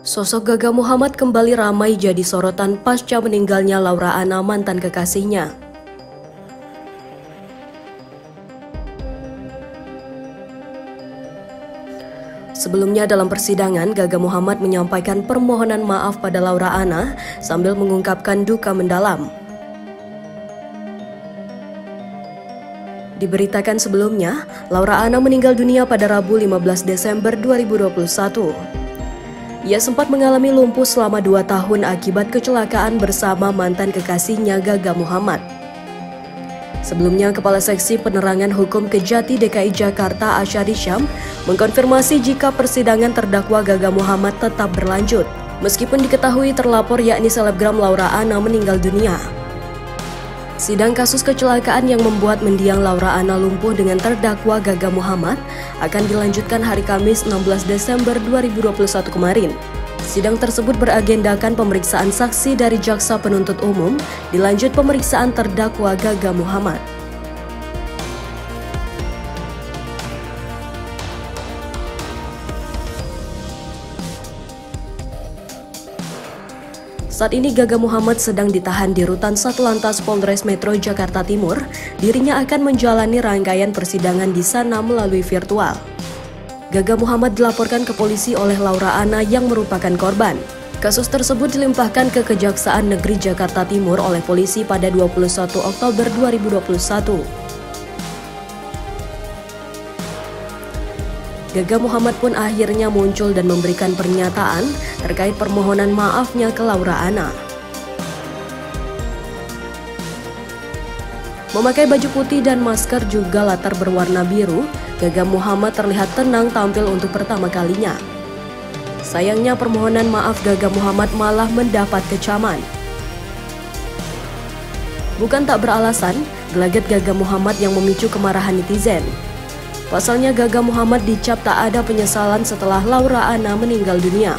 Sosok Gaga Muhammad kembali ramai jadi sorotan pasca meninggalnya Laura Ana mantan kekasihnya. Sebelumnya dalam persidangan, Gaga Muhammad menyampaikan permohonan maaf pada Laura Ana sambil mengungkapkan duka mendalam. Diberitakan sebelumnya, Laura Ana meninggal dunia pada Rabu 15 Desember 2021. Ia sempat mengalami lumpuh selama dua tahun akibat kecelakaan bersama mantan kekasihnya Gaga Muhammad. Sebelumnya, Kepala Seksi Penerangan Hukum Kejati DKI Jakarta Asyari Syam mengkonfirmasi jika persidangan terdakwa Gaga Muhammad tetap berlanjut, meskipun diketahui terlapor yakni selebgram Laura Ana meninggal dunia. Sidang kasus kecelakaan yang membuat mendiang Laura Ana lumpuh dengan terdakwa Gaga Muhammad akan dilanjutkan hari Kamis 16 Desember 2021 kemarin. Sidang tersebut beragendakan pemeriksaan saksi dari jaksa penuntut umum, dilanjut pemeriksaan terdakwa Gaga Muhammad. Saat ini Gaga Muhammad sedang ditahan di rutan Satlantas Polres Metro Jakarta Timur. Dirinya akan menjalani rangkaian persidangan di sana melalui virtual. Gaga Muhammad dilaporkan ke polisi oleh Laura Ana yang merupakan korban. Kasus tersebut dilimpahkan ke Kejaksaan Negeri Jakarta Timur oleh polisi pada 21 Oktober 2021. Gaga Muhammad pun akhirnya muncul dan memberikan pernyataan terkait permohonan maafnya ke Laura Ana. Memakai baju putih dan masker juga latar berwarna biru, Gaga Muhammad terlihat tenang tampil untuk pertama kalinya. Sayangnya permohonan maaf Gaga Muhammad malah mendapat kecaman. Bukan tak beralasan, gelagat Gaga Muhammad yang memicu kemarahan netizen. Pasalnya Gaga Muhammad dicap tak ada penyesalan setelah Laura Ana meninggal dunia.